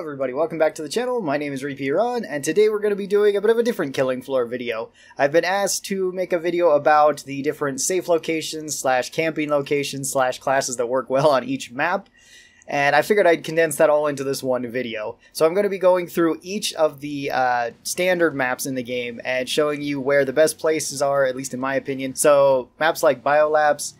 everybody, welcome back to the channel. My name is ReapeeRon, and today we're going to be doing a bit of a different Killing Floor video. I've been asked to make a video about the different safe locations slash camping locations slash classes that work well on each map, and I figured I'd condense that all into this one video. So I'm going to be going through each of the uh, standard maps in the game and showing you where the best places are, at least in my opinion. So maps like Biolapse,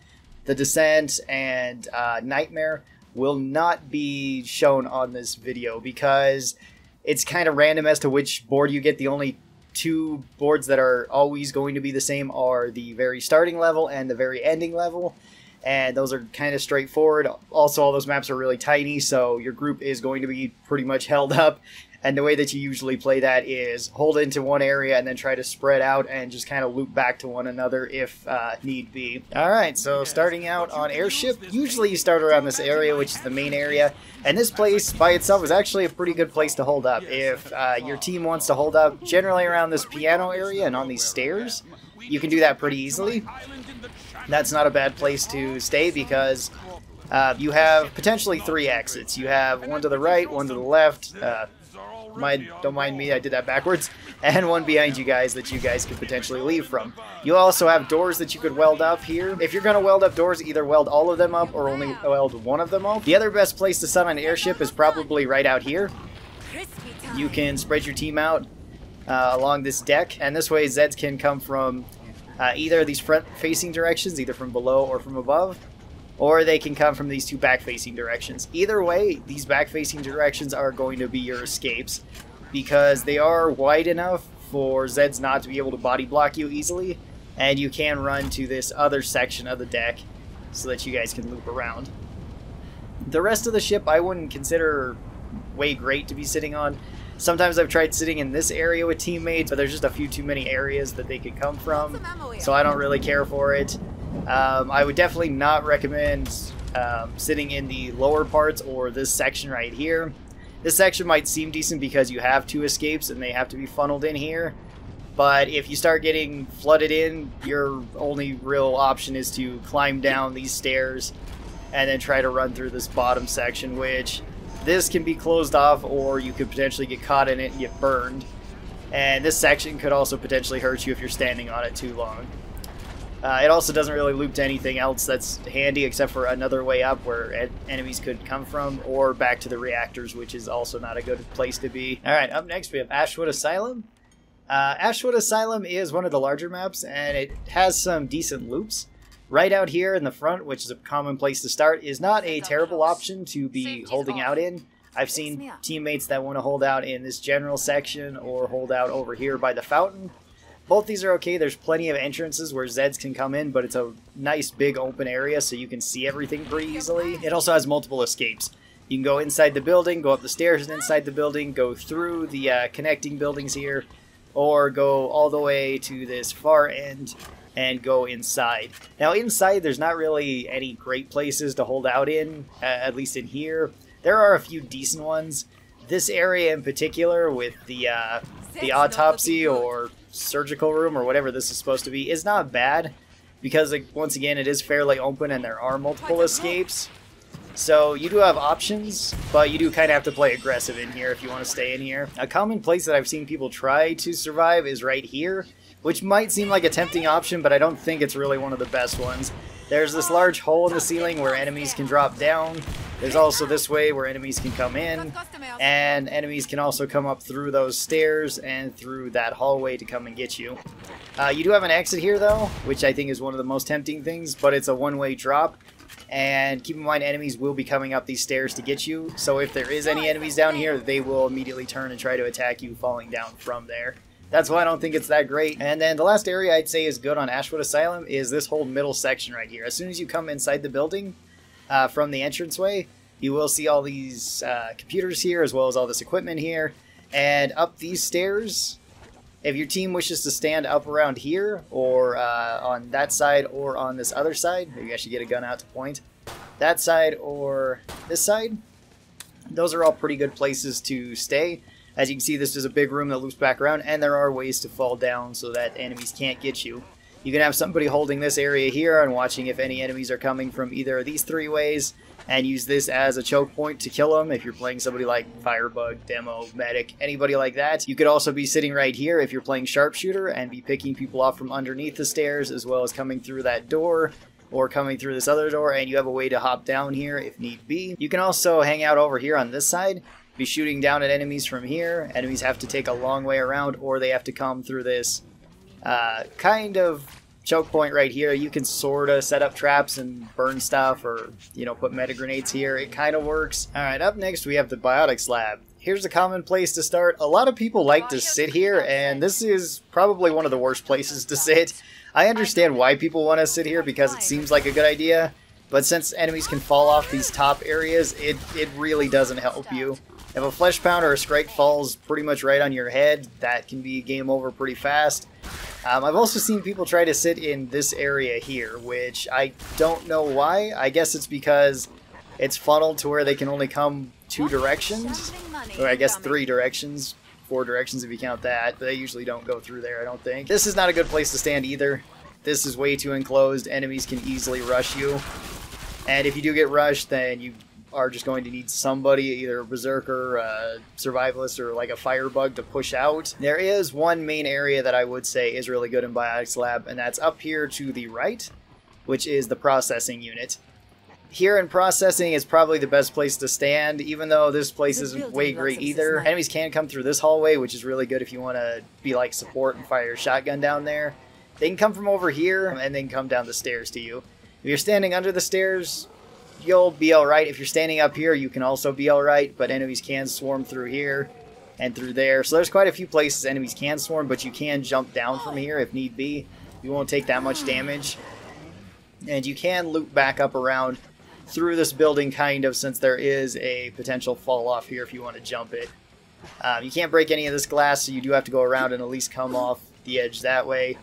The Descent, and uh, Nightmare will not be shown on this video because it's kind of random as to which board you get. The only two boards that are always going to be the same are the very starting level and the very ending level. And those are kind of straightforward. Also, all those maps are really tiny, so your group is going to be pretty much held up. And the way that you usually play that is hold into one area and then try to spread out and just kind of loop back to one another if uh, need be. Alright, so starting out on Airship, usually you start around this area, which is the main area. And this place by itself is actually a pretty good place to hold up. If uh, your team wants to hold up generally around this piano area and on these stairs, you can do that pretty easily. That's not a bad place to stay because uh, you have potentially three exits. You have one to the right, one to the left, uh, mind, don't mind me, I did that backwards, and one behind you guys that you guys could potentially leave from. You also have doors that you could weld up here. If you're going to weld up doors, either weld all of them up or only weld one of them up. The other best place to set on an airship is probably right out here. You can spread your team out uh, along this deck, and this way Zeds can come from uh, either of these front-facing directions, either from below or from above, or they can come from these two back-facing directions. Either way, these back-facing directions are going to be your escapes because they are wide enough for Zeds not to be able to body block you easily, and you can run to this other section of the deck so that you guys can loop around. The rest of the ship I wouldn't consider way great to be sitting on. Sometimes I've tried sitting in this area with teammates, but there's just a few too many areas that they could come from, so I don't really care for it. Um, I would definitely not recommend um, sitting in the lower parts or this section right here. This section might seem decent because you have two escapes and they have to be funneled in here. But if you start getting flooded in, your only real option is to climb down these stairs and then try to run through this bottom section, which this can be closed off or you could potentially get caught in it and get burned. And this section could also potentially hurt you if you're standing on it too long. Uh, it also doesn't really loop to anything else that's handy except for another way up where enemies could come from or back to the reactors, which is also not a good place to be. Alright, up next we have Ashwood Asylum. Uh, Ashwood Asylum is one of the larger maps and it has some decent loops. Right out here in the front, which is a common place to start, is not a terrible option to be holding out in. I've seen teammates that want to hold out in this general section or hold out over here by the fountain. Both these are okay. There's plenty of entrances where Zeds can come in, but it's a nice big open area so you can see everything pretty easily. It also has multiple escapes. You can go inside the building, go up the stairs and inside the building, go through the uh, connecting buildings here, or go all the way to this far end and go inside. Now inside there's not really any great places to hold out in, uh, at least in here. There are a few decent ones. This area in particular with the uh, the autopsy or surgical room or whatever this is supposed to be is not bad because like, once again it is fairly open and there are multiple escapes. So you do have options, but you do kind of have to play aggressive in here if you want to stay in here. A common place that I've seen people try to survive is right here, which might seem like a tempting option, but I don't think it's really one of the best ones. There's this large hole in the ceiling where enemies can drop down, there's also this way where enemies can come in, and enemies can also come up through those stairs and through that hallway to come and get you. Uh, you do have an exit here though, which I think is one of the most tempting things, but it's a one-way drop. And keep in mind, enemies will be coming up these stairs to get you, so if there is any enemies down here, they will immediately turn and try to attack you falling down from there. That's why I don't think it's that great. And then the last area I'd say is good on Ashwood Asylum is this whole middle section right here. As soon as you come inside the building, uh, from the entranceway, you will see all these uh, computers here as well as all this equipment here. And up these stairs, if your team wishes to stand up around here or uh, on that side or on this other side, maybe I should get a gun out to point, that side or this side, those are all pretty good places to stay. As you can see, this is a big room that loops back around, and there are ways to fall down so that enemies can't get you. You can have somebody holding this area here and watching if any enemies are coming from either of these three ways. and use this as a choke point to kill them if you're playing somebody like Firebug, Demo, Medic, anybody like that. You could also be sitting right here if you're playing Sharpshooter and be picking people off from underneath the stairs as well as coming through that door or coming through this other door and you have a way to hop down here if need be. You can also hang out over here on this side, be shooting down at enemies from here. Enemies have to take a long way around or they have to come through this uh, kind of choke point right here. You can sort of set up traps and burn stuff or, you know, put meta grenades here. It kind of works. All right, up next we have the biotics lab. Here's a common place to start. A lot of people like to sit here, and this is probably one of the worst places to sit. I understand why people want to sit here because it seems like a good idea, but since enemies can fall off these top areas, it, it really doesn't help you. If a flesh pound or a Scrake falls pretty much right on your head, that can be game over pretty fast. Um, I've also seen people try to sit in this area here, which I don't know why. I guess it's because it's funneled to where they can only come two directions. Or I guess three directions. Four directions if you count that. But they usually don't go through there, I don't think. This is not a good place to stand either. This is way too enclosed. Enemies can easily rush you. And if you do get rushed, then you are just going to need somebody, either a berserker, a survivalist, or like a firebug to push out. There is one main area that I would say is really good in Biotics Lab, and that's up here to the right, which is the processing unit. Here in processing is probably the best place to stand, even though this place isn't way great either. Enemies can come through this hallway, which is really good if you want to be like support and fire your shotgun down there. They can come from over here, and then come down the stairs to you. If you're standing under the stairs, you'll be alright. If you're standing up here, you can also be alright, but enemies can swarm through here and through there. So there's quite a few places enemies can swarm, but you can jump down from here if need be. You won't take that much damage. And you can loop back up around through this building, kind of, since there is a potential fall off here if you want to jump it. Um, you can't break any of this glass, so you do have to go around and at least come off the edge that way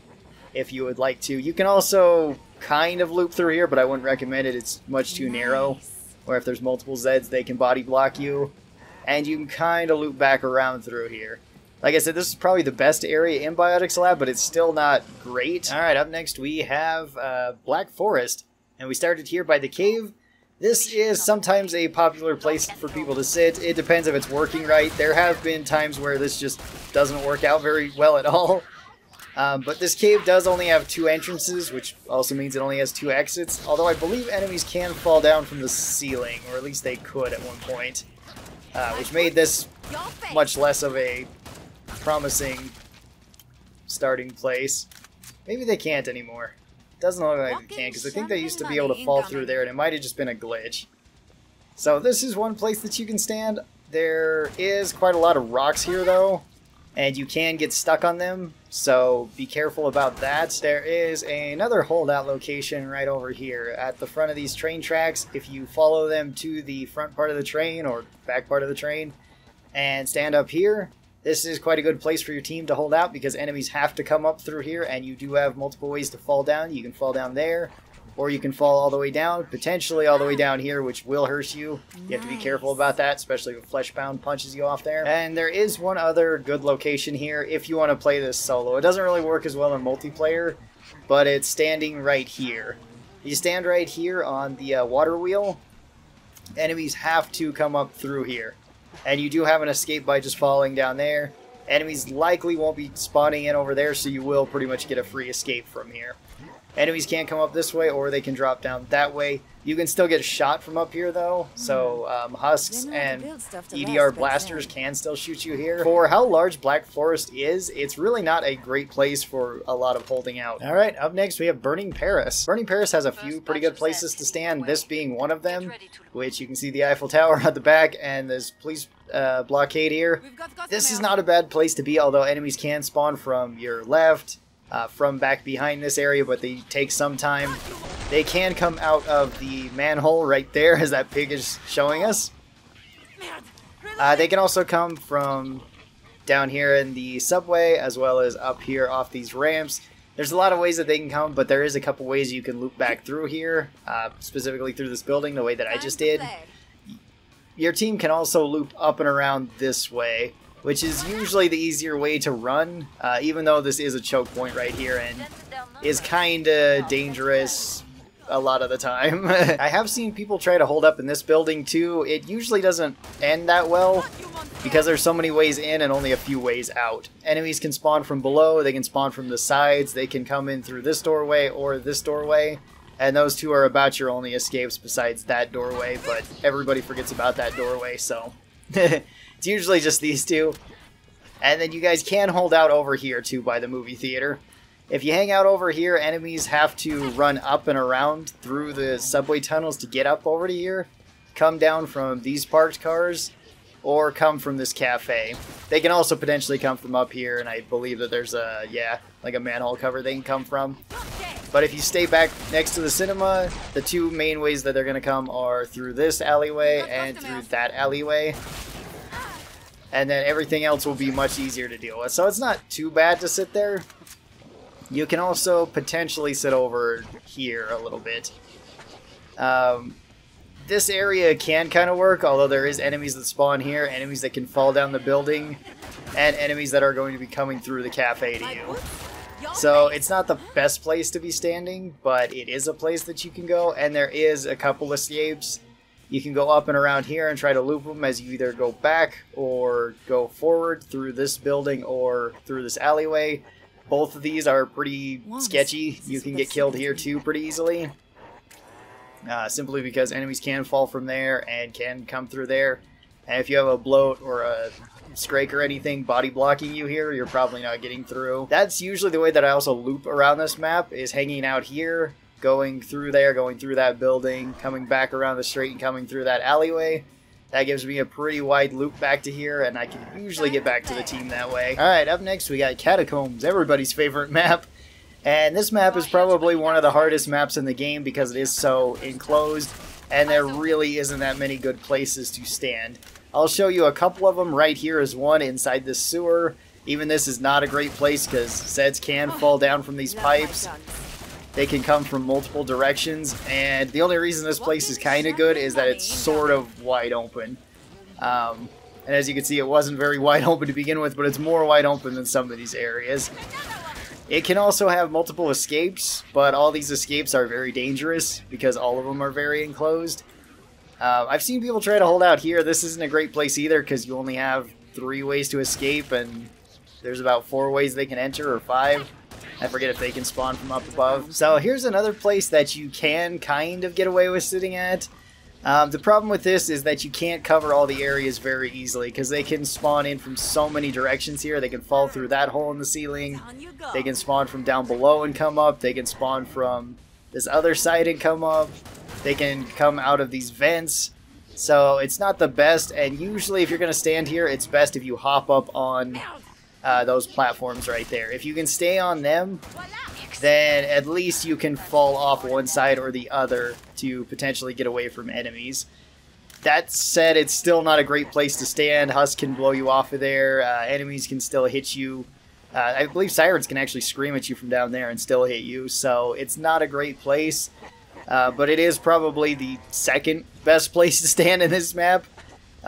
if you would like to. You can also kind of loop through here, but I wouldn't recommend it. It's much too nice. narrow. Or if there's multiple Zeds, they can body block you. And you can kind of loop back around through here. Like I said, this is probably the best area in Biotics Lab, but it's still not great. Alright, up next we have uh, Black Forest. And we started here by the cave. This is sometimes a popular place for people to sit. It depends if it's working right. There have been times where this just doesn't work out very well at all. Um, but this cave does only have two entrances, which also means it only has two exits, although I believe enemies can fall down from the ceiling, or at least they could at one point, uh, which made this much less of a promising starting place. Maybe they can't anymore. Doesn't look like they can, because I think they used to be able to fall through there, and it might have just been a glitch. So this is one place that you can stand. There is quite a lot of rocks here, though, and you can get stuck on them, so be careful about that. There is another holdout location right over here at the front of these train tracks. If you follow them to the front part of the train or back part of the train and stand up here, this is quite a good place for your team to hold out because enemies have to come up through here and you do have multiple ways to fall down. You can fall down there, or you can fall all the way down, potentially all the way down here, which will hurt you. You have to be careful about that, especially if Fleshpound punches you off there. And there is one other good location here if you want to play this solo. It doesn't really work as well in multiplayer, but it's standing right here. You stand right here on the uh, water wheel, enemies have to come up through here. And you do have an escape by just falling down there. Enemies likely won't be spawning in over there, so you will pretty much get a free escape from here. Enemies can't come up this way, or they can drop down that way. You can still get shot from up here, though. So um, husks and EDAR blasters can still shoot you here. For how large Black Forest is, it's really not a great place for a lot of holding out. All right, up next we have Burning Paris. Burning Paris has a few pretty good places to stand, this being one of them, which you can see the Eiffel Tower at the back, and there's police uh, blockade here. This is not a bad place to be, although enemies can spawn from your left, uh, from back behind this area, but they take some time. They can come out of the manhole right there, as that pig is showing us. Uh, they can also come from down here in the subway, as well as up here off these ramps. There's a lot of ways that they can come, but there is a couple ways you can loop back through here, uh, specifically through this building, the way that I just did. Your team can also loop up and around this way, which is usually the easier way to run, uh, even though this is a choke point right here and is kind of dangerous a lot of the time. I have seen people try to hold up in this building too. It usually doesn't end that well because there's so many ways in and only a few ways out. Enemies can spawn from below, they can spawn from the sides, they can come in through this doorway or this doorway. And those two are about your only escapes besides that doorway, but everybody forgets about that doorway, so... it's usually just these two. And then you guys can hold out over here too by the movie theater. If you hang out over here, enemies have to run up and around through the subway tunnels to get up over to here, come down from these parked cars, or come from this cafe. They can also potentially come from up here, and I believe that there's a, yeah, like a manhole cover they can come from. But if you stay back next to the cinema, the two main ways that they're going to come are through this alleyway and through that alleyway and then everything else will be much easier to deal with. So it's not too bad to sit there. You can also potentially sit over here a little bit. Um, this area can kind of work, although there is enemies that spawn here, enemies that can fall down the building, and enemies that are going to be coming through the cafe to you. So it's not the best place to be standing, but it is a place that you can go, and there is a couple escapes you can go up and around here and try to loop them as you either go back or go forward through this building or through this alleyway. Both of these are pretty sketchy. You can get killed here too pretty easily. Uh, simply because enemies can fall from there and can come through there. And if you have a bloat or a Scrake or anything body blocking you here, you're probably not getting through. That's usually the way that I also loop around this map, is hanging out here going through there, going through that building, coming back around the street and coming through that alleyway. That gives me a pretty wide loop back to here, and I can usually get back to the team that way. Alright, up next we got Catacombs, everybody's favorite map. And this map is probably one of the hardest maps in the game because it is so enclosed, and there really isn't that many good places to stand. I'll show you a couple of them. Right here is one inside this sewer. Even this is not a great place because Zeds can fall down from these pipes. They can come from multiple directions, and the only reason this place is kind of good is that it's sort of wide open. Um, and as you can see, it wasn't very wide open to begin with, but it's more wide open than some of these areas. It can also have multiple escapes, but all these escapes are very dangerous because all of them are very enclosed. Uh, I've seen people try to hold out here. This isn't a great place either because you only have three ways to escape, and there's about four ways they can enter, or five. I forget if they can spawn from up above. So here's another place that you can kind of get away with sitting at. Um, the problem with this is that you can't cover all the areas very easily because they can spawn in from so many directions here. They can fall through that hole in the ceiling. They can spawn from down below and come up. They can spawn from this other side and come up. They can come out of these vents. So it's not the best, and usually if you're going to stand here, it's best if you hop up on uh, those platforms right there. If you can stay on them, then at least you can fall off one side or the other to potentially get away from enemies. That said, it's still not a great place to stand. Husk can blow you off of there. Uh, enemies can still hit you. Uh, I believe sirens can actually scream at you from down there and still hit you, so it's not a great place. Uh, but it is probably the second best place to stand in this map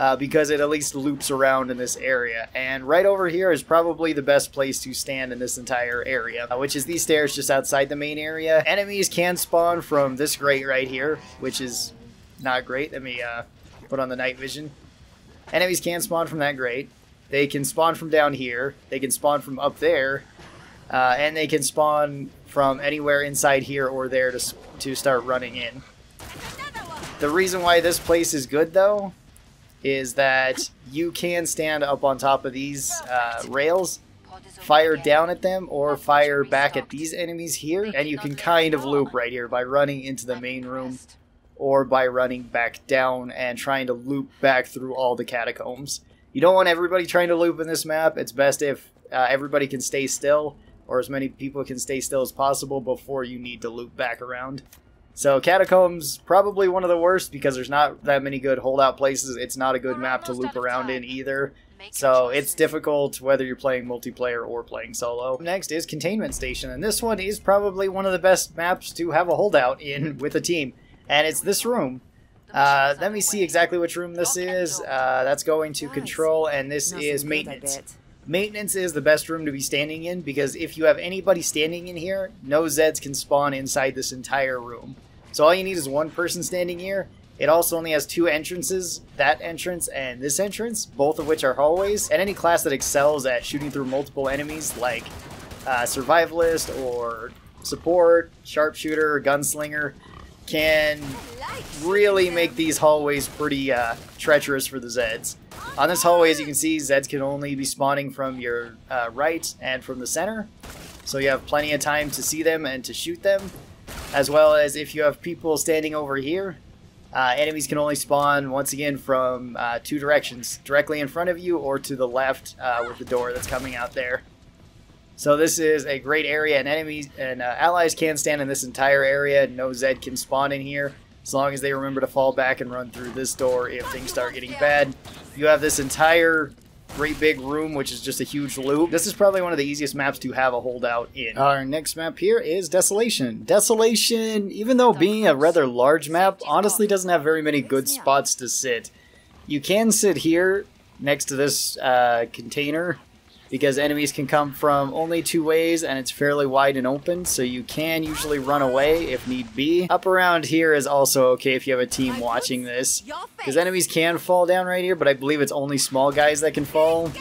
uh, because it at least loops around in this area. And right over here is probably the best place to stand in this entire area, uh, which is these stairs just outside the main area. Enemies can spawn from this grate right here, which is not great. Let me uh, put on the night vision. Enemies can spawn from that grate. They can spawn from down here. They can spawn from up there. Uh, and they can spawn from anywhere inside here or there to, to start running in. The reason why this place is good, though, is that you can stand up on top of these uh, rails, fire down at them, or fire back at these enemies here, and you can kind of loop right here by running into the main room or by running back down and trying to loop back through all the catacombs. You don't want everybody trying to loop in this map. It's best if uh, everybody can stay still, or as many people can stay still as possible before you need to loop back around. So Catacombs, probably one of the worst because there's not that many good holdout places. It's not a good map to loop around in either. So it's difficult whether you're playing multiplayer or playing solo. Next is Containment Station, and this one is probably one of the best maps to have a holdout in with a team. And it's this room. Uh, let me see exactly which room this is. Uh, that's going to Control, and this is Maintenance. Maintenance is the best room to be standing in because if you have anybody standing in here, no Zeds can spawn inside this entire room. So all you need is one person standing here. It also only has two entrances, that entrance and this entrance, both of which are hallways. And any class that excels at shooting through multiple enemies, like uh, Survivalist or Support, Sharpshooter, Gunslinger, can really make these hallways pretty uh, treacherous for the Zeds. On this hallway, as you can see, Zeds can only be spawning from your uh, right and from the center, so you have plenty of time to see them and to shoot them, as well as if you have people standing over here, uh, enemies can only spawn, once again, from uh, two directions, directly in front of you or to the left uh, with the door that's coming out there. So this is a great area, and enemies and uh, allies can stand in this entire area. And no Zed can spawn in here, as long as they remember to fall back and run through this door if things start getting bad. You have this entire great big room, which is just a huge loop. This is probably one of the easiest maps to have a holdout in. Our next map here is Desolation. Desolation, even though being a rather large map, honestly doesn't have very many good spots to sit. You can sit here next to this uh, container because enemies can come from only two ways and it's fairly wide and open, so you can usually run away if need be. Up around here is also okay if you have a team watching this, because enemies can fall down right here, but I believe it's only small guys that can fall,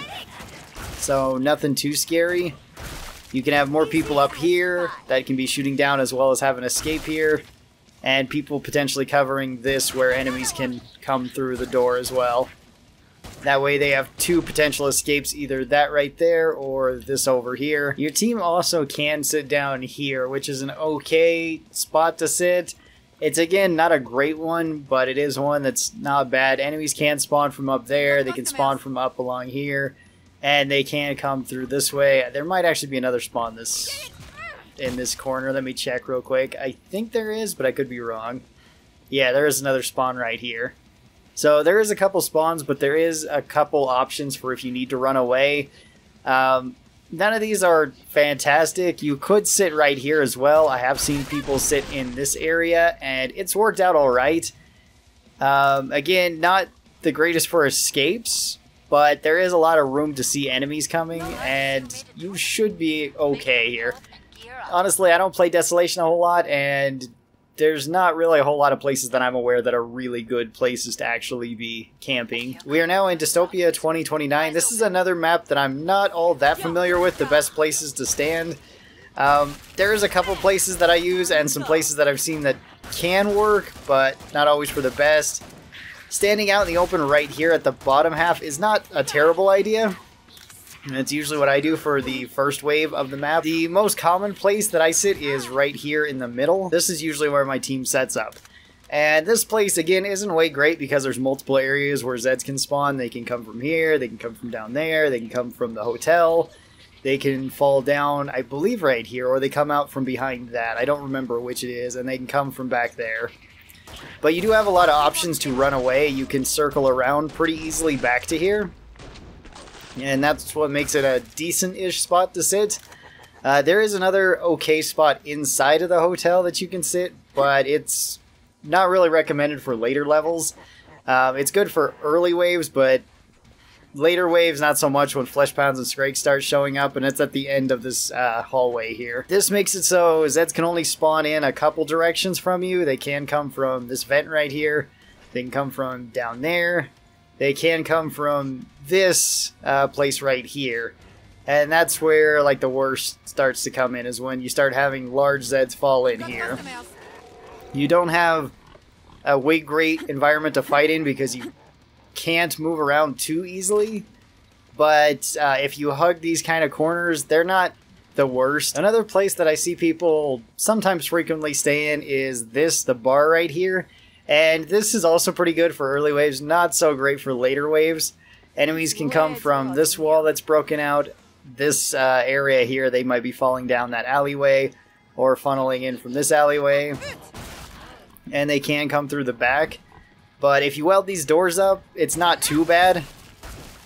so nothing too scary. You can have more people up here that can be shooting down as well as have an escape here, and people potentially covering this where enemies can come through the door as well. That way they have two potential escapes, either that right there or this over here. Your team also can sit down here, which is an okay spot to sit. It's again not a great one, but it is one that's not bad. Enemies can spawn from up there, they can spawn from up along here, and they can come through this way. There might actually be another spawn this in this corner. Let me check real quick. I think there is, but I could be wrong. Yeah, there is another spawn right here. So there is a couple spawns, but there is a couple options for if you need to run away. Um, none of these are fantastic. You could sit right here as well. I have seen people sit in this area, and it's worked out all right. Um, again, not the greatest for escapes, but there is a lot of room to see enemies coming, and you should be okay here. Honestly, I don't play Desolation a whole lot, and there's not really a whole lot of places that I'm aware that are really good places to actually be camping. We are now in Dystopia 2029. This is another map that I'm not all that familiar with, the best places to stand. Um, there's a couple places that I use and some places that I've seen that can work, but not always for the best. Standing out in the open right here at the bottom half is not a terrible idea. That's usually what I do for the first wave of the map. The most common place that I sit is right here in the middle. This is usually where my team sets up. And this place, again, isn't way great because there's multiple areas where Zeds can spawn. They can come from here, they can come from down there, they can come from the hotel, they can fall down, I believe, right here, or they come out from behind that. I don't remember which it is, and they can come from back there. But you do have a lot of options to run away. You can circle around pretty easily back to here and that's what makes it a decent-ish spot to sit. Uh, there is another okay spot inside of the hotel that you can sit, but it's not really recommended for later levels. Um, it's good for early waves, but later waves not so much when Fleshpounds and Scrake start showing up, and it's at the end of this uh, hallway here. This makes it so Zeds can only spawn in a couple directions from you. They can come from this vent right here. They can come from down there. They can come from this uh, place right here. And that's where like the worst starts to come in is when you start having large Zeds fall in here. You don't have a way great environment to fight in because you can't move around too easily. But uh, if you hug these kind of corners, they're not the worst. Another place that I see people sometimes frequently stay in is this, the bar right here. And this is also pretty good for early waves, not so great for later waves. Enemies can come from this wall that's broken out, this uh, area here, they might be falling down that alleyway, or funneling in from this alleyway. And they can come through the back. But if you weld these doors up, it's not too bad.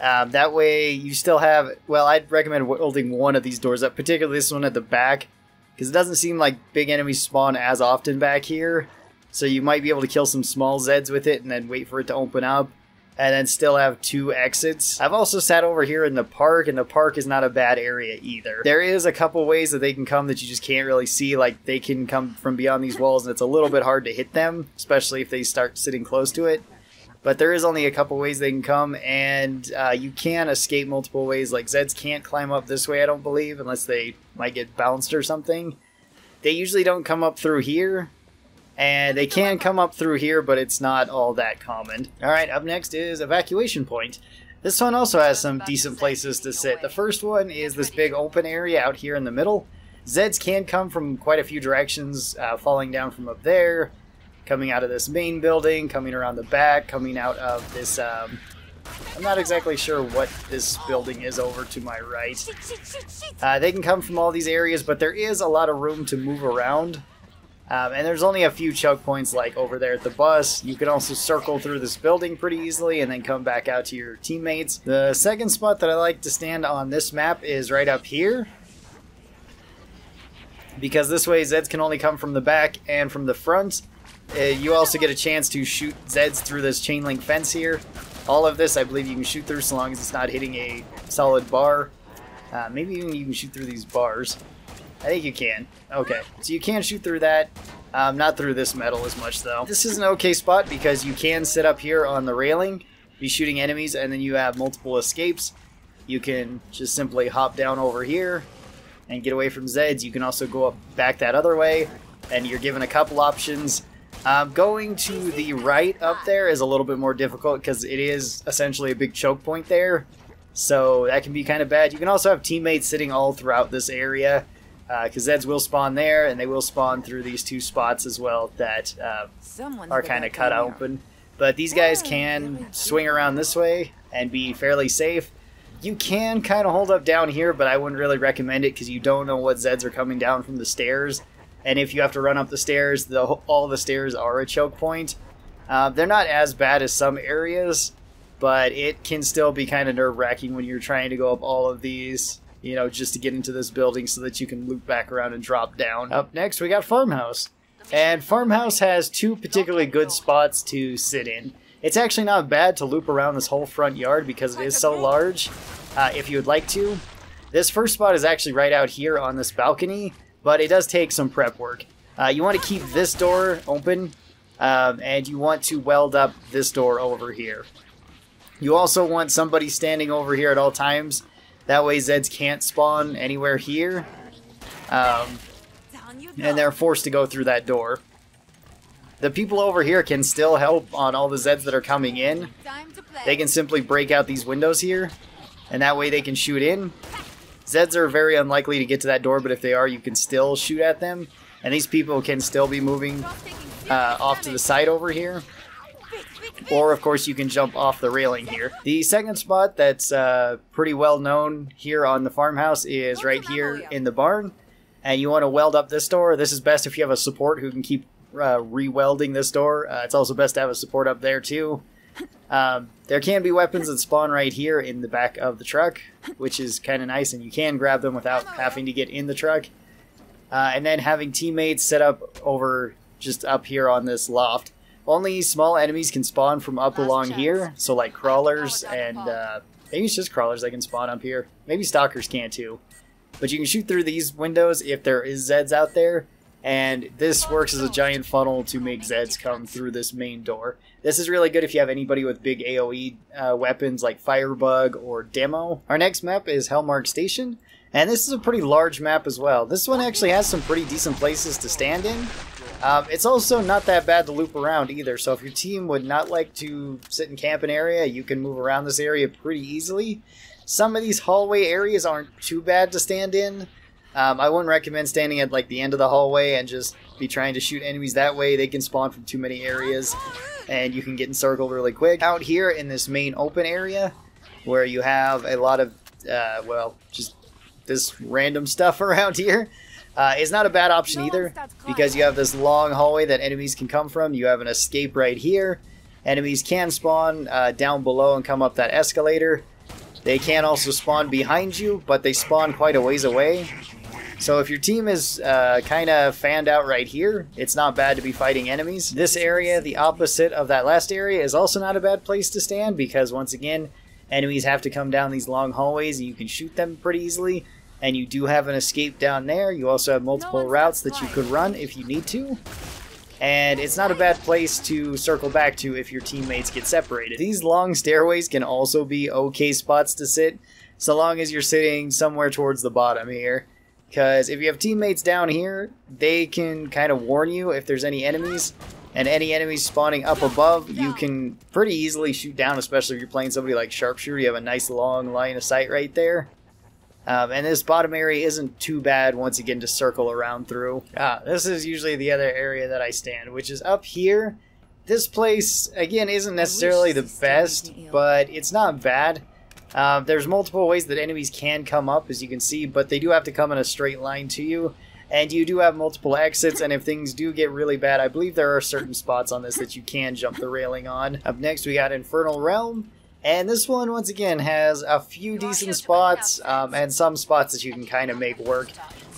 Um, that way you still have, well, I'd recommend welding one of these doors up, particularly this one at the back, because it doesn't seem like big enemies spawn as often back here. So you might be able to kill some small Zeds with it and then wait for it to open up. And then still have two exits. I've also sat over here in the park, and the park is not a bad area either. There is a couple ways that they can come that you just can't really see, like they can come from beyond these walls, and it's a little bit hard to hit them, especially if they start sitting close to it. But there is only a couple ways they can come, and uh, you can escape multiple ways. Like Zeds can't climb up this way, I don't believe, unless they might get bounced or something. They usually don't come up through here, and they can come up through here, but it's not all that common. Alright, up next is Evacuation Point. This one also has some decent places to sit. The first one is this big open area out here in the middle. Zeds can come from quite a few directions, uh, falling down from up there, coming out of this main building, coming around the back, coming out of this, um, I'm not exactly sure what this building is over to my right. Uh, they can come from all these areas, but there is a lot of room to move around. Um, and there's only a few choke points like over there at the bus. You can also circle through this building pretty easily and then come back out to your teammates. The second spot that I like to stand on this map is right up here. Because this way Zeds can only come from the back and from the front. Uh, you also get a chance to shoot Zeds through this chain link fence here. All of this I believe you can shoot through so long as it's not hitting a solid bar. Uh, maybe even you can shoot through these bars. I think you can. Okay, so you can shoot through that. Um, not through this metal as much, though. This is an okay spot because you can sit up here on the railing, be shooting enemies, and then you have multiple escapes. You can just simply hop down over here and get away from Zeds. You can also go up back that other way, and you're given a couple options. Um, going to the right up there is a little bit more difficult because it is essentially a big choke point there. So that can be kind of bad. You can also have teammates sitting all throughout this area because uh, Zeds will spawn there, and they will spawn through these two spots as well that uh, are kind of cut open. But these guys can swing around this way and be fairly safe. You can kind of hold up down here, but I wouldn't really recommend it because you don't know what Zeds are coming down from the stairs. And if you have to run up the stairs, the, all the stairs are a choke point. Uh, they're not as bad as some areas, but it can still be kind of nerve-wracking when you're trying to go up all of these you know, just to get into this building so that you can loop back around and drop down. Up next, we got Farmhouse. And Farmhouse has two particularly good spots to sit in. It's actually not bad to loop around this whole front yard because it is so large, uh, if you would like to. This first spot is actually right out here on this balcony, but it does take some prep work. Uh, you want to keep this door open, um, and you want to weld up this door over here. You also want somebody standing over here at all times that way Zeds can't spawn anywhere here. Um, and they're forced to go through that door. The people over here can still help on all the Zeds that are coming in. They can simply break out these windows here, and that way they can shoot in. Zeds are very unlikely to get to that door, but if they are, you can still shoot at them. And these people can still be moving uh, off to the side over here. Or, of course, you can jump off the railing here. The second spot that's uh, pretty well known here on the farmhouse is right here in the barn. And you want to weld up this door. This is best if you have a support who can keep uh, re-welding this door. Uh, it's also best to have a support up there, too. Um, there can be weapons that spawn right here in the back of the truck, which is kind of nice, and you can grab them without having to get in the truck. Uh, and then having teammates set up over just up here on this loft. Only small enemies can spawn from up Last along chance. here, so like crawlers and uh, maybe it's just crawlers that can spawn up here. Maybe stalkers can too. But you can shoot through these windows if there is Zeds out there, and this works as a giant funnel to make Zeds come through this main door. This is really good if you have anybody with big AoE uh, weapons like Firebug or Demo. Our next map is Hellmark Station, and this is a pretty large map as well. This one actually has some pretty decent places to stand in. Um, it's also not that bad to loop around either, so if your team would not like to sit and camp an area, you can move around this area pretty easily. Some of these hallway areas aren't too bad to stand in. Um, I wouldn't recommend standing at like the end of the hallway and just be trying to shoot enemies that way. They can spawn from too many areas, and you can get encircled really quick. Out here in this main open area, where you have a lot of, uh, well, just this random stuff around here, uh, is not a bad option either because you have this long hallway that enemies can come from. You have an escape right here. Enemies can spawn uh, down below and come up that escalator. They can also spawn behind you, but they spawn quite a ways away. So if your team is uh, kind of fanned out right here, it's not bad to be fighting enemies. This area, the opposite of that last area, is also not a bad place to stand because once again, enemies have to come down these long hallways and you can shoot them pretty easily. And you do have an escape down there. You also have multiple routes that you could run if you need to. And it's not a bad place to circle back to if your teammates get separated. These long stairways can also be okay spots to sit, so long as you're sitting somewhere towards the bottom here. Because if you have teammates down here, they can kind of warn you if there's any enemies. And any enemies spawning up above, you can pretty easily shoot down, especially if you're playing somebody like Sharpshooter. You have a nice long line of sight right there. Um, and this bottom area isn't too bad once again to circle around through. Ah, this is usually the other area that I stand, which is up here. This place, again, isn't necessarily the best, but it's not bad. Uh, there's multiple ways that enemies can come up, as you can see, but they do have to come in a straight line to you. And you do have multiple exits, and if things do get really bad, I believe there are certain spots on this that you can jump the railing on. Up next, we got Infernal Realm. And this one, once again, has a few decent spots um, and some spots that you can kind of make work.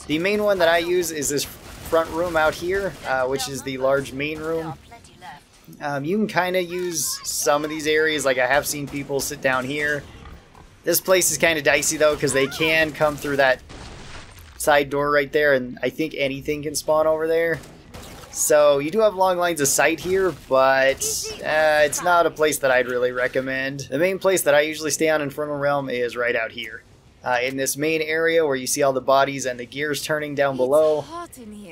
The main one that I use is this front room out here, uh, which is the large main room. Um, you can kind of use some of these areas, like I have seen people sit down here this place is kind of dicey though because they can come through that side door right there and I think anything can spawn over there. So you do have long lines of sight here, but uh, it's not a place that I'd really recommend. The main place that I usually stay on Infernal Realm is right out here. Uh, in this main area where you see all the bodies and the gears turning down below.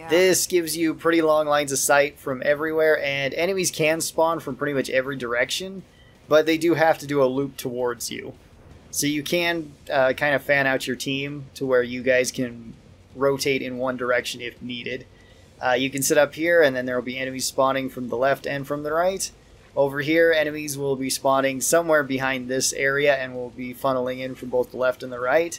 This gives you pretty long lines of sight from everywhere, and enemies can spawn from pretty much every direction, but they do have to do a loop towards you. So you can uh, kind of fan out your team to where you guys can rotate in one direction if needed. Uh, you can sit up here, and then there will be enemies spawning from the left and from the right. Over here, enemies will be spawning somewhere behind this area and will be funneling in from both the left and the right.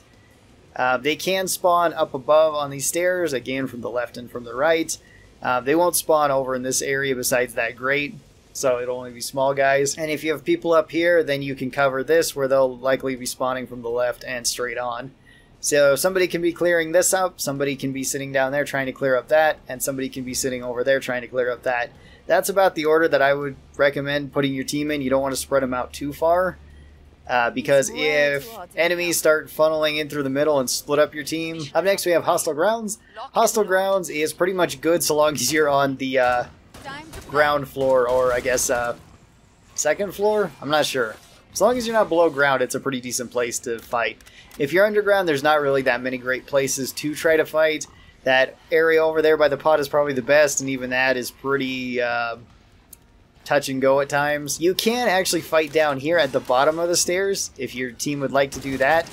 Uh, they can spawn up above on these stairs, again from the left and from the right. Uh, they won't spawn over in this area besides that grate so it'll only be small guys. And if you have people up here, then you can cover this where they'll likely be spawning from the left and straight on. So somebody can be clearing this up, somebody can be sitting down there trying to clear up that, and somebody can be sitting over there trying to clear up that. That's about the order that I would recommend putting your team in. You don't want to spread them out too far. Uh, because if enemies start funneling in through the middle and split up your team. Up next we have Hostile Grounds. Hostile Grounds is pretty much good so long as you're on the uh, ground floor, or I guess uh, second floor? I'm not sure. As long as you're not below ground, it's a pretty decent place to fight. If you're underground, there's not really that many great places to try to fight. That area over there by the pot is probably the best, and even that is pretty uh, touch and go at times. You can actually fight down here at the bottom of the stairs if your team would like to do that.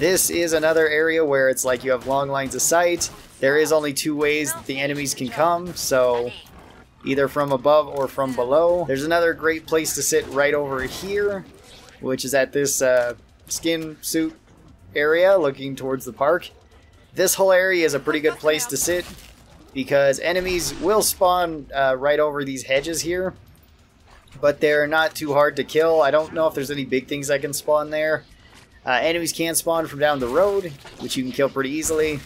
This is another area where it's like you have long lines of sight. There is only two ways the enemies can come, so either from above or from below. There's another great place to sit right over here, which is at this uh, skin suit area looking towards the park. This whole area is a pretty good place to sit because enemies will spawn uh, right over these hedges here, but they're not too hard to kill. I don't know if there's any big things I can spawn there. Uh, enemies can spawn from down the road, which you can kill pretty easily,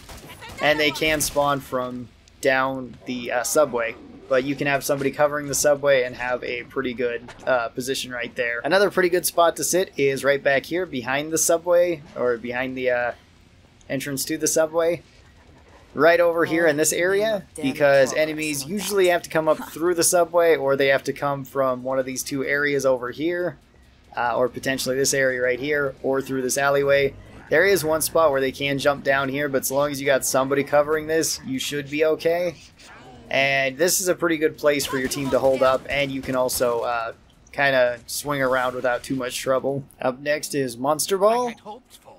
and they can spawn from down the uh, subway, but you can have somebody covering the subway and have a pretty good uh, position right there. Another pretty good spot to sit is right back here behind the subway or behind the uh, entrance to the subway. Right over here in this area because enemies usually have to come up through the subway or they have to come from one of these two areas over here uh, or potentially this area right here or through this alleyway. There is one spot where they can jump down here, but as long as you got somebody covering this, you should be okay. And this is a pretty good place for your team to hold up, and you can also uh, kind of swing around without too much trouble. Up next is Monster Ball.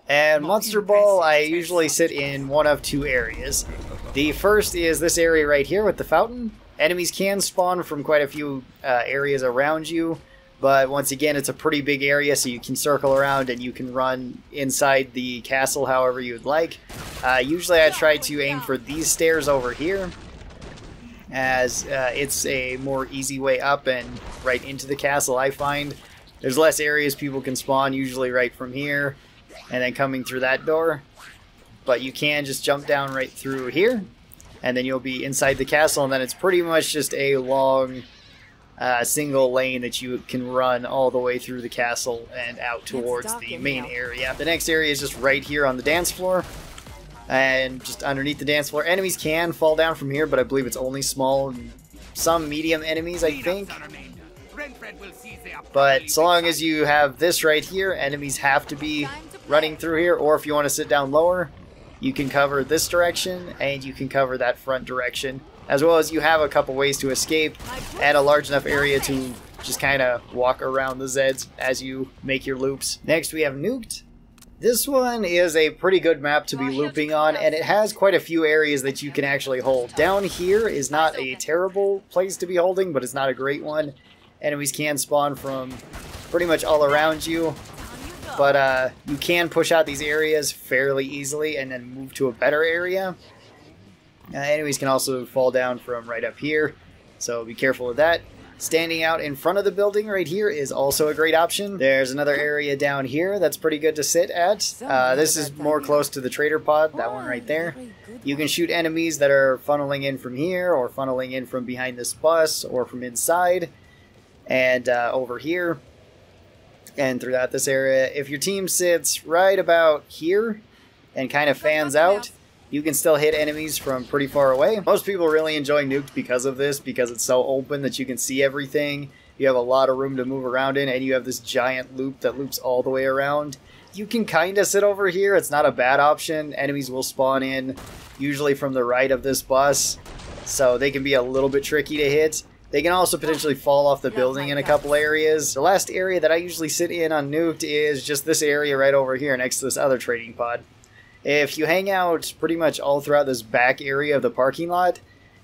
And Monster Ball, I usually sit in one of two areas. The first is this area right here with the fountain. Enemies can spawn from quite a few uh, areas around you, but once again, it's a pretty big area, so you can circle around and you can run inside the castle however you would like. Uh, usually I try to aim for these stairs over here, as uh, it's a more easy way up and right into the castle, I find. There's less areas people can spawn, usually right from here, and then coming through that door. but you can just jump down right through here, and then you'll be inside the castle, and then it's pretty much just a long uh, single lane that you can run all the way through the castle and out towards the main area. The next area is just right here on the dance floor, and just underneath the dance floor. Enemies can fall down from here, but I believe it's only small, some medium enemies, I think. But so long as you have this right here, enemies have to be running through here, or if you want to sit down lower, you can cover this direction, and you can cover that front direction, as well as you have a couple ways to escape, and a large enough area to just kind of walk around the Zeds as you make your loops. Next we have Nuked. This one is a pretty good map to be looping on, and it has quite a few areas that you can actually hold. Down here is not a terrible place to be holding, but it's not a great one. Enemies can spawn from pretty much all around you, but uh, you can push out these areas fairly easily and then move to a better area. Uh, enemies can also fall down from right up here, so be careful of that. Standing out in front of the building right here is also a great option. There's another area down here that's pretty good to sit at. Uh, this is more close to the trader pod, that one right there. You can shoot enemies that are funneling in from here, or funneling in from behind this bus, or from inside, and uh, over here, and throughout this area. If your team sits right about here, and kind of fans out, you can still hit enemies from pretty far away. Most people really enjoy Nuked because of this, because it's so open that you can see everything. You have a lot of room to move around in, and you have this giant loop that loops all the way around. You can kind of sit over here. It's not a bad option. Enemies will spawn in, usually from the right of this bus, so they can be a little bit tricky to hit. They can also potentially fall off the building in a couple areas. The last area that I usually sit in on Nuked is just this area right over here next to this other trading pod. If you hang out pretty much all throughout this back area of the parking lot,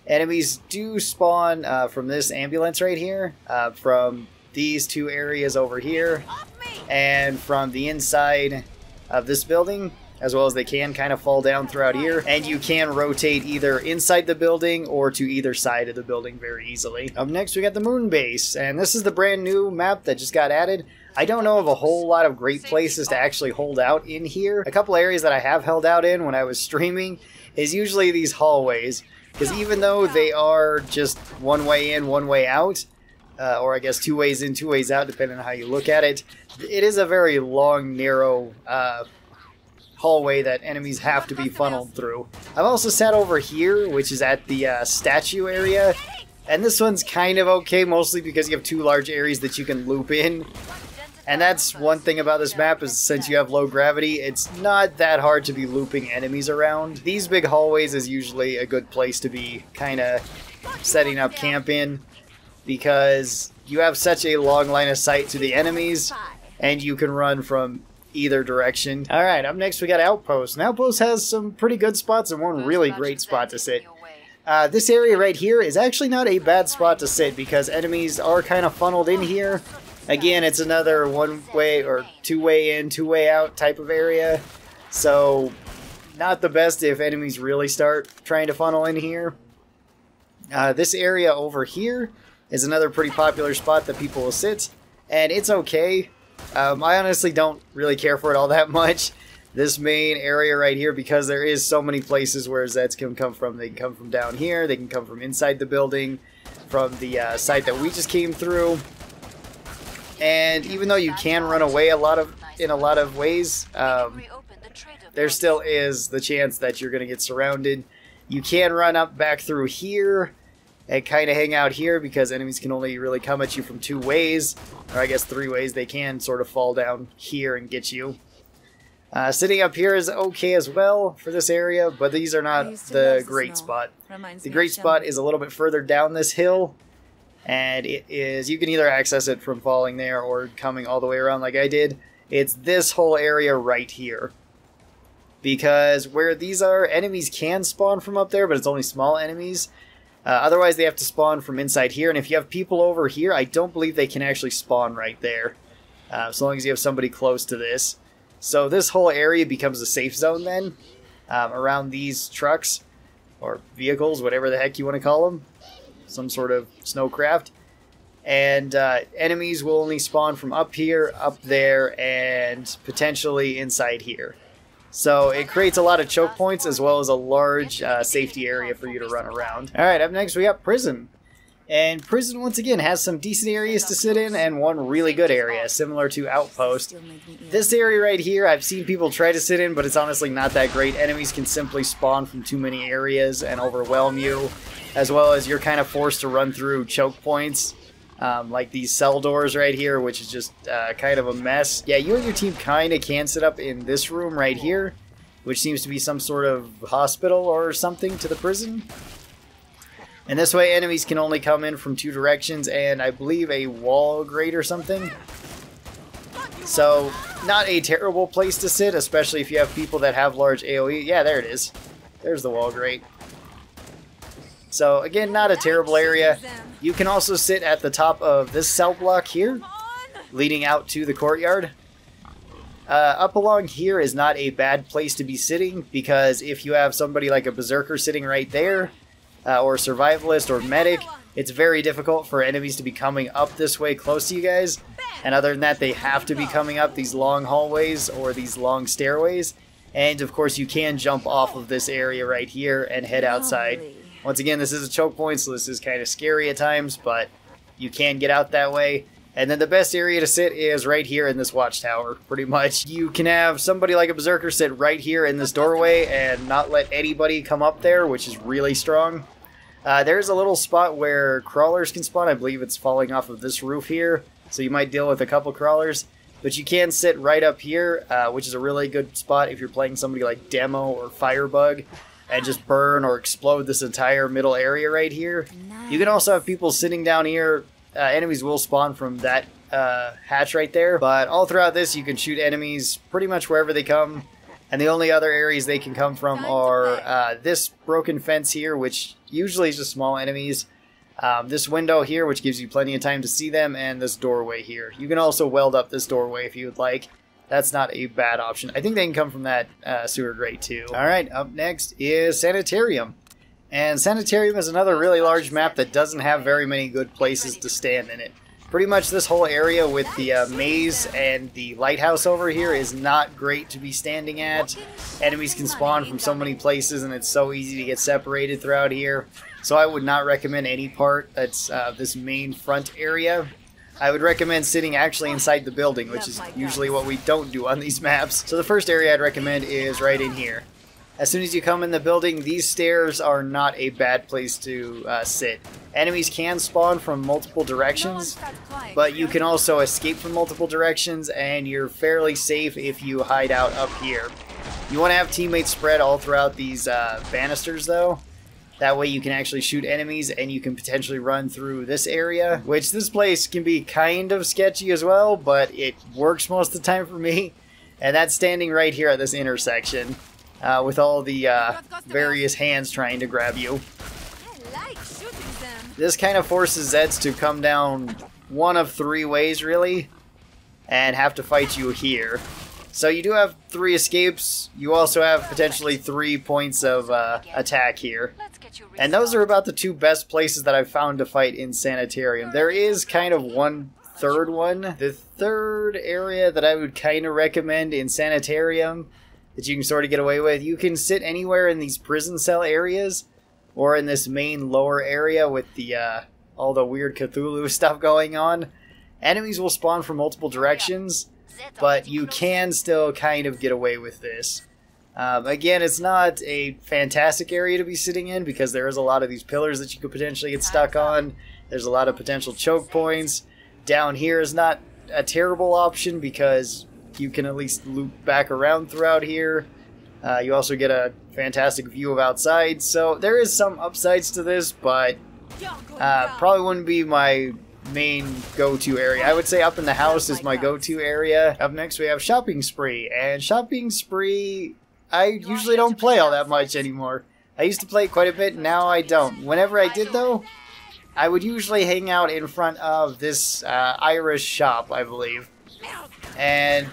enemies do spawn uh, from this ambulance right here, uh, from these two areas over here, and from the inside of this building, as well as they can kind of fall down throughout here. And you can rotate either inside the building or to either side of the building very easily. Up next, we got the moon base, and this is the brand new map that just got added. I don't know of a whole lot of great places to actually hold out in here. A couple areas that I have held out in when I was streaming is usually these hallways. Because even though they are just one way in, one way out, uh, or I guess two ways in, two ways out, depending on how you look at it, it is a very long, narrow uh, hallway that enemies have to be funneled through. I've also sat over here, which is at the uh, statue area, and this one's kind of okay, mostly because you have two large areas that you can loop in. And that's one thing about this map is since you have low gravity, it's not that hard to be looping enemies around. These big hallways is usually a good place to be kind of setting up camp in because you have such a long line of sight to the enemies and you can run from either direction. Alright, up next we got Outpost. And Outpost has some pretty good spots and one really great spot to sit. Uh, this area right here is actually not a bad spot to sit because enemies are kind of funneled in here Again, it's another one way or two way in, two way out type of area. So, not the best if enemies really start trying to funnel in here. Uh, this area over here is another pretty popular spot that people will sit, and it's okay. Um, I honestly don't really care for it all that much. This main area right here, because there is so many places where Zeds can come from. They can come from down here, they can come from inside the building, from the uh, site that we just came through. And even though you can run away a lot of in a lot of ways, um, there still is the chance that you're going to get surrounded. You can run up back through here and kind of hang out here because enemies can only really come at you from two ways, or I guess three ways. They can sort of fall down here and get you. Uh, sitting up here is okay as well for this area, but these are not the great spot. The great spot is a little bit further down this hill, and it is you can either access it from falling there or coming all the way around like I did. It's this whole area right here. Because where these are, enemies can spawn from up there, but it's only small enemies. Uh, otherwise, they have to spawn from inside here, and if you have people over here, I don't believe they can actually spawn right there. Uh, as long as you have somebody close to this. So this whole area becomes a safe zone then, um, around these trucks, or vehicles, whatever the heck you want to call them some sort of snowcraft. And uh, enemies will only spawn from up here, up there, and potentially inside here. So it creates a lot of choke points as well as a large uh, safety area for you to run around. Alright, up next we got Prison. And Prison, once again, has some decent areas to sit in and one really good area, similar to Outpost. This area right here, I've seen people try to sit in, but it's honestly not that great. Enemies can simply spawn from too many areas and overwhelm you, as well as you're kind of forced to run through choke points. Um, like these cell doors right here, which is just uh, kind of a mess. Yeah, you and your team kind of can sit up in this room right here, which seems to be some sort of hospital or something to the prison. And this way enemies can only come in from two directions and I believe a wall grate or something. So, not a terrible place to sit, especially if you have people that have large AoE. Yeah, there it is. There's the wall grate. So, again, not a terrible area. You can also sit at the top of this cell block here, leading out to the courtyard. Uh, up along here is not a bad place to be sitting, because if you have somebody like a Berserker sitting right there, uh, or survivalist or medic, it's very difficult for enemies to be coming up this way close to you guys. And other than that, they have to be coming up these long hallways or these long stairways. And of course, you can jump off of this area right here and head outside. Once again, this is a choke point, so this is kind of scary at times, but you can get out that way. And then the best area to sit is right here in this watchtower, pretty much. You can have somebody like a Berserker sit right here in this doorway and not let anybody come up there, which is really strong. Uh, there's a little spot where crawlers can spawn. I believe it's falling off of this roof here, so you might deal with a couple crawlers. But you can sit right up here, uh, which is a really good spot if you're playing somebody like Demo or Firebug, and just burn or explode this entire middle area right here. Nice. You can also have people sitting down here. Uh, enemies will spawn from that uh, hatch right there, but all throughout this you can shoot enemies pretty much wherever they come. And the only other areas they can come from are uh, this broken fence here, which usually is just small enemies. Um, this window here, which gives you plenty of time to see them, and this doorway here. You can also weld up this doorway if you would like. That's not a bad option. I think they can come from that uh, sewer grate too. Alright, up next is Sanitarium. And Sanitarium is another really large map that doesn't have very many good places to stand in it pretty much this whole area with the uh, maze and the lighthouse over here is not great to be standing at. Enemies can spawn from so many places and it's so easy to get separated throughout here. So I would not recommend any part that's uh, this main front area. I would recommend sitting actually inside the building, which is usually what we don't do on these maps. So the first area I'd recommend is right in here. As soon as you come in the building, these stairs are not a bad place to uh, sit. Enemies can spawn from multiple directions, but you can also escape from multiple directions, and you're fairly safe if you hide out up here. You want to have teammates spread all throughout these uh, banisters, though. That way you can actually shoot enemies, and you can potentially run through this area, which this place can be kind of sketchy as well, but it works most of the time for me. And that's standing right here at this intersection uh, with all the uh, various hands trying to grab you. This kind of forces Zeds to come down one of three ways, really, and have to fight you here. So you do have three escapes. You also have potentially three points of uh, attack here. And those are about the two best places that I've found to fight in Sanitarium. There is kind of one third one. The third area that I would kind of recommend in Sanitarium that you can sort of get away with. You can sit anywhere in these prison cell areas or in this main lower area with the uh, all the weird Cthulhu stuff going on. Enemies will spawn from multiple directions, but you can still kind of get away with this. Um, again, it's not a fantastic area to be sitting in because there is a lot of these pillars that you could potentially get stuck on. There's a lot of potential choke points. Down here is not a terrible option because you can at least loop back around throughout here. Uh, you also get a fantastic view of outside, so there is some upsides to this, but uh, probably wouldn't be my main go-to area. I would say up in the house is my go-to area. Up next we have Shopping Spree, and Shopping Spree I usually don't play all that much anymore. I used to play quite a bit, now I don't. Whenever I did though, I would usually hang out in front of this uh, Irish shop, I believe and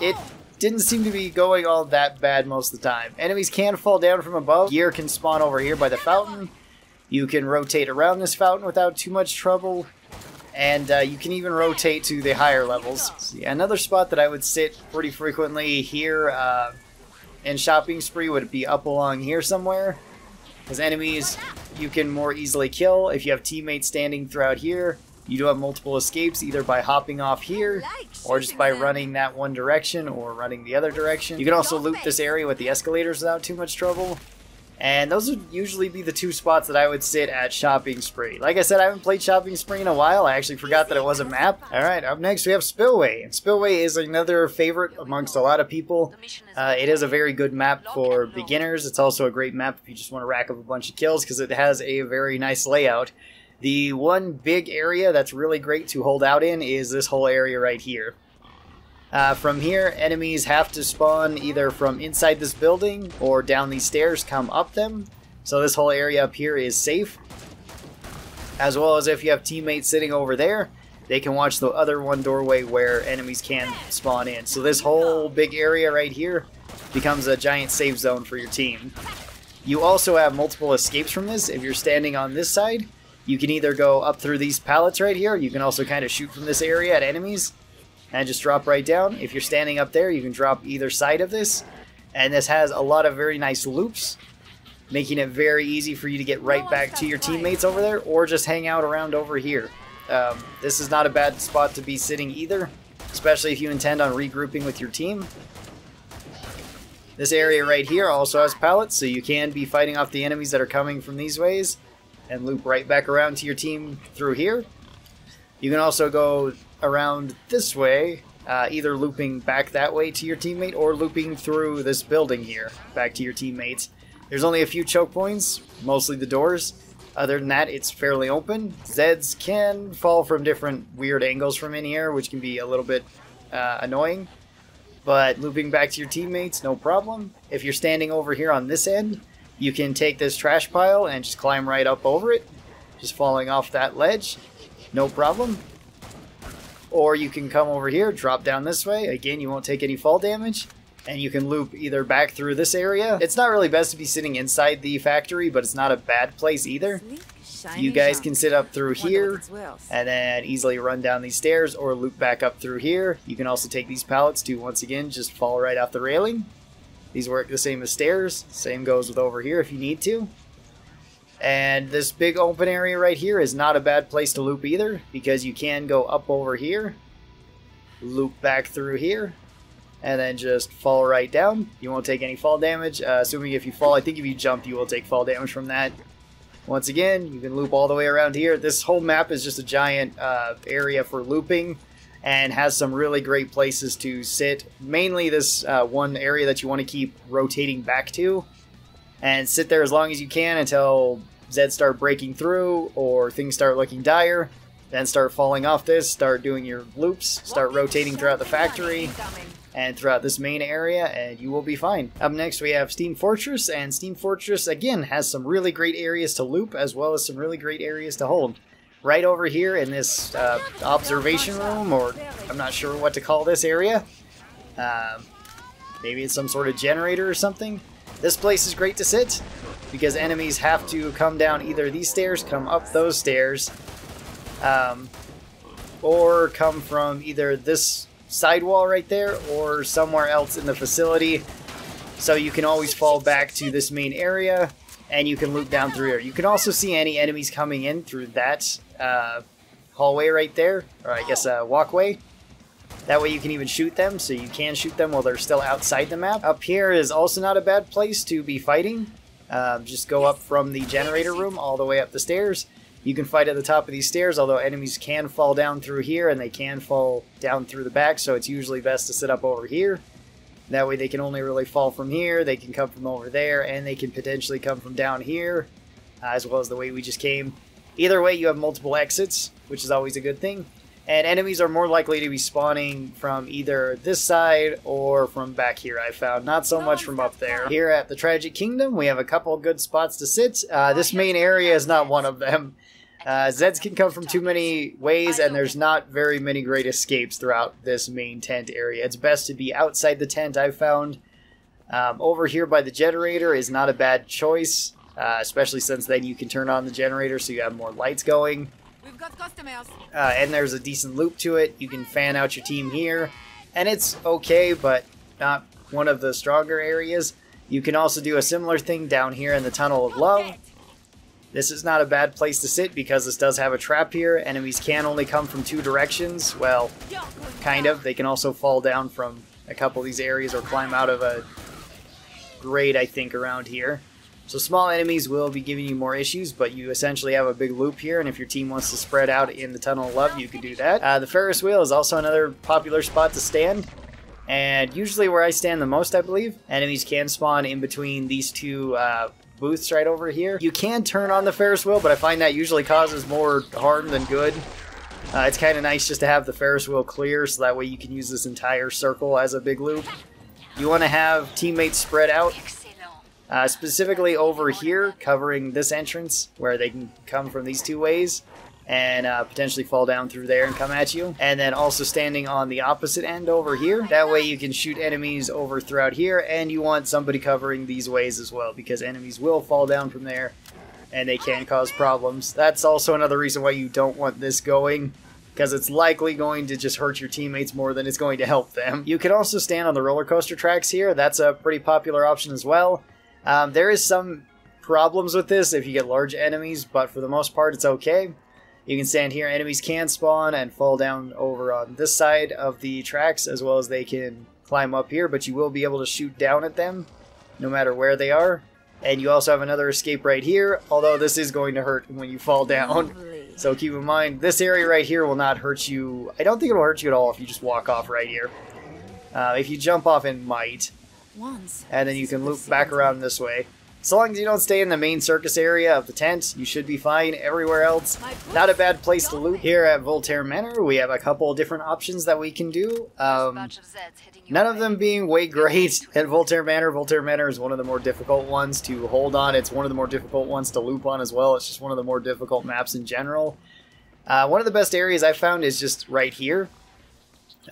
it didn't seem to be going all that bad most of the time. Enemies can fall down from above. Gear can spawn over here by the fountain. You can rotate around this fountain without too much trouble. And uh, you can even rotate to the higher levels. See, another spot that I would sit pretty frequently here, uh, in Shopping Spree would be up along here somewhere. Because enemies you can more easily kill if you have teammates standing throughout here. You do have multiple escapes either by hopping off here or just by running that one direction or running the other direction. You can also loot this area with the escalators without too much trouble. And those would usually be the two spots that I would sit at Shopping Spree. Like I said, I haven't played Shopping Spree in a while. I actually forgot that it was a map. Alright, up next we have Spillway. And Spillway is another favorite amongst a lot of people. Uh, it is a very good map for beginners. It's also a great map if you just want to rack up a bunch of kills because it has a very nice layout. The one big area that's really great to hold out in is this whole area right here. Uh, from here, enemies have to spawn either from inside this building or down these stairs, come up them. So this whole area up here is safe. As well as if you have teammates sitting over there, they can watch the other one doorway where enemies can spawn in. So this whole big area right here becomes a giant safe zone for your team. You also have multiple escapes from this. If you're standing on this side, you can either go up through these pallets right here. You can also kind of shoot from this area at enemies and just drop right down. If you're standing up there, you can drop either side of this. And this has a lot of very nice loops, making it very easy for you to get right back to your teammates over there or just hang out around over here. Um, this is not a bad spot to be sitting either, especially if you intend on regrouping with your team. This area right here also has pallets, so you can be fighting off the enemies that are coming from these ways and loop right back around to your team through here. You can also go around this way, uh, either looping back that way to your teammate or looping through this building here back to your teammates. There's only a few choke points, mostly the doors. Other than that, it's fairly open. Zeds can fall from different weird angles from in here, which can be a little bit uh, annoying. But looping back to your teammates, no problem. If you're standing over here on this end, you can take this trash pile and just climb right up over it, just falling off that ledge, no problem. Or you can come over here, drop down this way. Again, you won't take any fall damage. And you can loop either back through this area. It's not really best to be sitting inside the factory, but it's not a bad place either. You guys can sit up through here and then easily run down these stairs or loop back up through here. You can also take these pallets to, once again, just fall right off the railing. These work the same as stairs. Same goes with over here if you need to. And this big open area right here is not a bad place to loop either, because you can go up over here, loop back through here, and then just fall right down. You won't take any fall damage, uh, assuming if you fall, I think if you jump, you will take fall damage from that. Once again, you can loop all the way around here. This whole map is just a giant uh, area for looping and has some really great places to sit. Mainly this uh, one area that you want to keep rotating back to and sit there as long as you can until Zeds start breaking through or things start looking dire. Then start falling off this, start doing your loops, start rotating throughout the factory and throughout this main area, and you will be fine. Up next, we have Steam Fortress, and Steam Fortress, again, has some really great areas to loop, as well as some really great areas to hold. Right over here in this uh, observation room, or I'm not sure what to call this area. Uh, maybe it's some sort of generator or something. This place is great to sit because enemies have to come down either these stairs, come up those stairs, um, or come from either this sidewall right there or somewhere else in the facility. So you can always fall back to this main area and you can loop down through here. You can also see any enemies coming in through that uh, hallway right there, or I guess a uh, walkway. That way you can even shoot them, so you can shoot them while they're still outside the map. Up here is also not a bad place to be fighting. Um, just go up from the generator room all the way up the stairs. You can fight at the top of these stairs, although enemies can fall down through here and they can fall down through the back, so it's usually best to sit up over here. That way they can only really fall from here, they can come from over there, and they can potentially come from down here, uh, as well as the way we just came. Either way, you have multiple exits, which is always a good thing and enemies are more likely to be spawning from either this side or from back here I found, not so much from up there. Here at the Tragic Kingdom we have a couple good spots to sit. Uh, this main area is not one of them. Uh, Zeds can come from too many ways and there's not very many great escapes throughout this main tent area. It's best to be outside the tent I've found. Um, over here by the generator is not a bad choice, uh, especially since then you can turn on the generator so you have more lights going. We've got customers. Uh, and there's a decent loop to it. You can fan out your team here, and it's okay, but not one of the stronger areas. You can also do a similar thing down here in the Tunnel of Love. This is not a bad place to sit because this does have a trap here. Enemies can only come from two directions. Well, kind of. They can also fall down from a couple of these areas or climb out of a grade, I think, around here. So small enemies will be giving you more issues, but you essentially have a big loop here, and if your team wants to spread out in the Tunnel of Love, you can do that. Uh, the Ferris wheel is also another popular spot to stand, and usually where I stand the most, I believe. Enemies can spawn in between these two uh, booths right over here. You can turn on the Ferris wheel, but I find that usually causes more harm than good. Uh, it's kind of nice just to have the Ferris wheel clear, so that way you can use this entire circle as a big loop. You want to have teammates spread out uh, specifically over here, covering this entrance, where they can come from these two ways and uh, potentially fall down through there and come at you. And then also standing on the opposite end over here. That way you can shoot enemies over throughout here, and you want somebody covering these ways as well, because enemies will fall down from there, and they can cause problems. That's also another reason why you don't want this going, because it's likely going to just hurt your teammates more than it's going to help them. You can also stand on the roller coaster tracks here. That's a pretty popular option as well. Um, there is some problems with this if you get large enemies, but for the most part it's okay. You can stand here, enemies can spawn and fall down over on this side of the tracks as well as they can climb up here, but you will be able to shoot down at them no matter where they are. And you also have another escape right here, although this is going to hurt when you fall down. So keep in mind, this area right here will not hurt you. I don't think it will hurt you at all if you just walk off right here. Uh, if you jump off, it might and then you can loop back around this way. So long as you don't stay in the main circus area of the tent, you should be fine everywhere else. Not a bad place to loot. Here at Volter Manor, we have a couple different options that we can do. Um, none of them being way great at Volter Manor. Volter Manor is one of the more difficult ones to hold on. It's one of the more difficult ones to loop on as well. It's just one of the more difficult maps in general. Uh, one of the best areas I've found is just right here.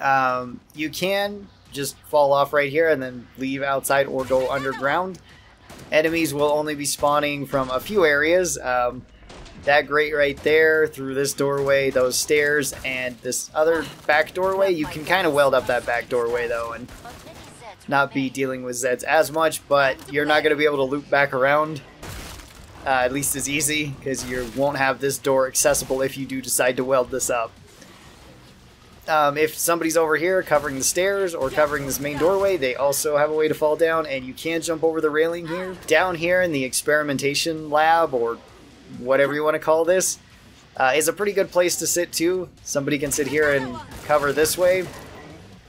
Um, you can just fall off right here and then leave outside or go underground. Enemies will only be spawning from a few areas. Um, that grate right there, through this doorway, those stairs, and this other back doorway. You can kind of weld up that back doorway though and not be dealing with Zeds as much, but you're not going to be able to loop back around. Uh, at least as easy, because you won't have this door accessible if you do decide to weld this up. Um, if somebody's over here covering the stairs or covering this main doorway, they also have a way to fall down, and you can jump over the railing here. Down here in the experimentation lab, or whatever you want to call this, uh, is a pretty good place to sit too. Somebody can sit here and cover this way,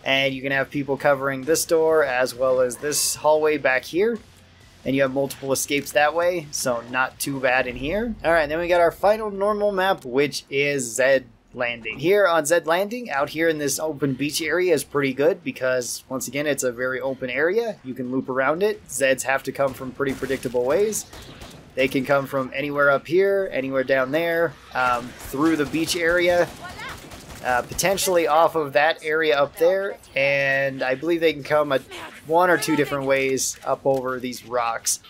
and you can have people covering this door as well as this hallway back here. And you have multiple escapes that way, so not too bad in here. Alright, then we got our final normal map, which is Zed landing. Here on Zed Landing, out here in this open beach area is pretty good because, once again, it's a very open area. You can loop around it. Zeds have to come from pretty predictable ways. They can come from anywhere up here, anywhere down there, um, through the beach area, uh, potentially off of that area up there, and I believe they can come a, one or two different ways up over these rocks.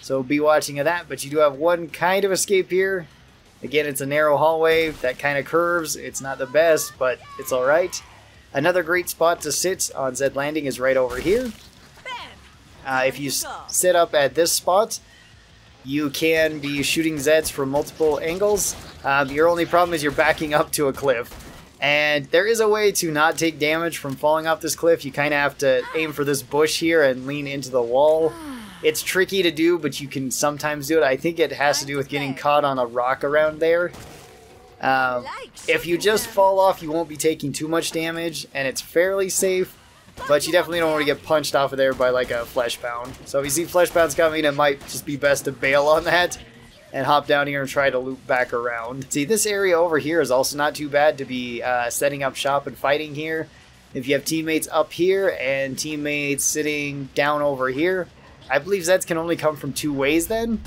So be watching of that, but you do have one kind of escape here. Again, it's a narrow hallway that kind of curves. It's not the best, but it's alright. Another great spot to sit on Zed Landing is right over here. Uh, if you sit up at this spot, you can be shooting Zeds from multiple angles. Um, your only problem is you're backing up to a cliff. And there is a way to not take damage from falling off this cliff. You kind of have to aim for this bush here and lean into the wall. It's tricky to do, but you can sometimes do it. I think it has to do with getting caught on a rock around there. Um, if you just fall off, you won't be taking too much damage, and it's fairly safe. But you definitely don't want to get punched off of there by like a Fleshpound. So if you see Fleshpounds coming, it might just be best to bail on that and hop down here and try to loop back around. See, this area over here is also not too bad to be uh, setting up shop and fighting here. If you have teammates up here and teammates sitting down over here, I believe Zeds can only come from two ways then.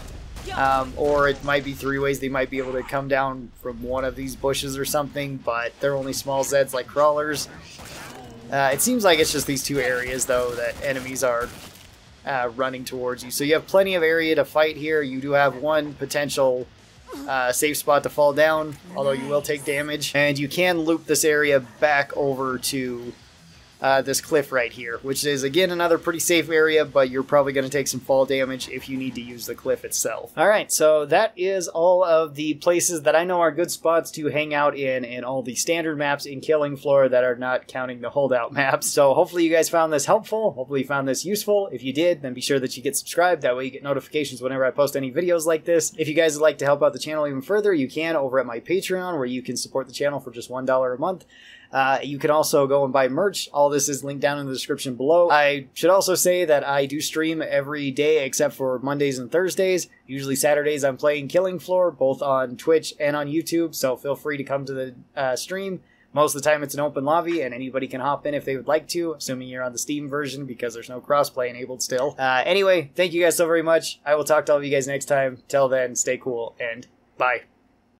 Um, or it might be three ways. They might be able to come down from one of these bushes or something, but they're only small Zeds like crawlers. Uh, it seems like it's just these two areas, though, that enemies are uh, running towards you. So you have plenty of area to fight here. You do have one potential uh, safe spot to fall down, although you will take damage. And you can loop this area back over to uh, this cliff right here, which is again another pretty safe area, but you're probably going to take some fall damage if you need to use the cliff itself. All right, so that is all of the places that I know are good spots to hang out in, and all the standard maps in Killing Floor that are not counting the holdout maps. So hopefully you guys found this helpful. Hopefully you found this useful. If you did, then be sure that you get subscribed. That way you get notifications whenever I post any videos like this. If you guys would like to help out the channel even further, you can over at my Patreon, where you can support the channel for just $1 a month. Uh, you can also go and buy merch. All this is linked down in the description below. I should also say that I do stream every day except for Mondays and Thursdays. Usually Saturdays I'm playing Killing Floor, both on Twitch and on YouTube, so feel free to come to the uh, stream. Most of the time it's an open lobby and anybody can hop in if they would like to, assuming you're on the Steam version because there's no crossplay enabled still. Uh, anyway, thank you guys so very much. I will talk to all of you guys next time. Till then, stay cool and bye.